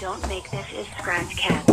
Don't make this a Scratch Cat.